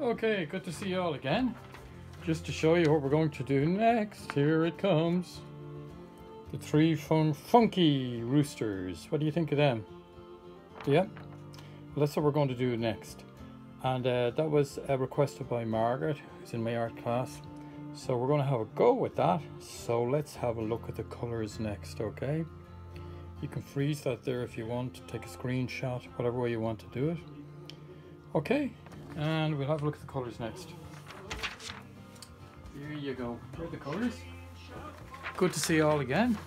Okay, good to see you all again. Just to show you what we're going to do next, here it comes. The three fun funky roosters. What do you think of them? Yeah? Well, that's what we're going to do next. And uh, that was uh, requested by Margaret, who's in my art class. So we're going to have a go with that. So let's have a look at the colours next, okay? You can freeze that there if you want, take a screenshot, whatever way you want to do it. Okay, and we'll have a look at the colours next. Here you go. Here are the colours. Good to see you all again.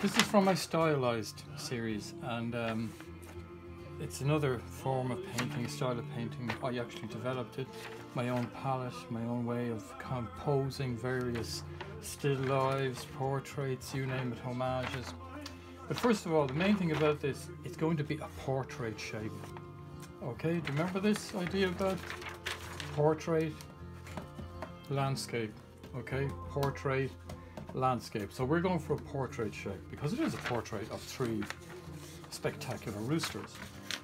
This is from my stylized series and um, it's another form of painting, style of painting. I actually developed it, my own palette, my own way of composing various still lives, portraits, you name it, homages. But first of all, the main thing about this, it's going to be a portrait shape. Okay, do you remember this idea about portrait, landscape? Okay, portrait, landscape. So we're going for a portrait shape because it is a portrait of three spectacular roosters.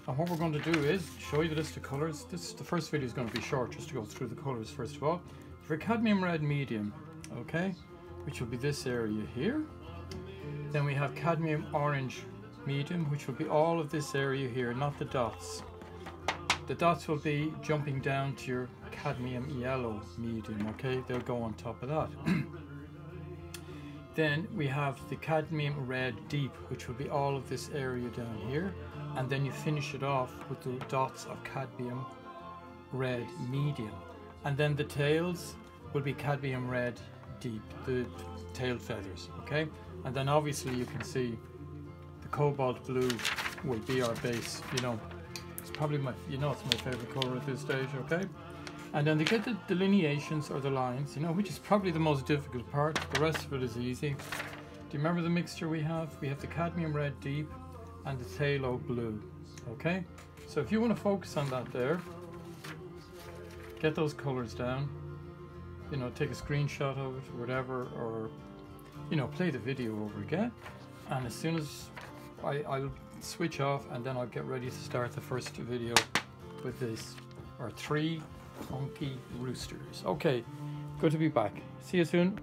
And what we're going to do is show you the list of colours. This the first video is going to be short just to go through the colours first of all. For cadmium red medium, okay, which will be this area here. Then we have cadmium orange medium, which will be all of this area here, not the dots. The dots will be jumping down to your cadmium yellow medium, okay? They'll go on top of that. then we have the cadmium red deep, which will be all of this area down here. And then you finish it off with the dots of cadmium red medium. And then the tails will be cadmium red deep, the tail feathers, okay? And then obviously you can see the cobalt blue will be our base, you know, probably my, you know it's my favorite color at this stage, okay? And then to get the delineations or the lines, you know, which is probably the most difficult part. The rest of it is easy. Do you remember the mixture we have? We have the cadmium red deep and the phthalo blue, okay? So if you want to focus on that there, get those colors down, you know, take a screenshot of it or whatever, or, you know, play the video over again. And as soon as I, I'll switch off and then I'll get ready to start the first video with this. Or three funky roosters. Okay good to be back. See you soon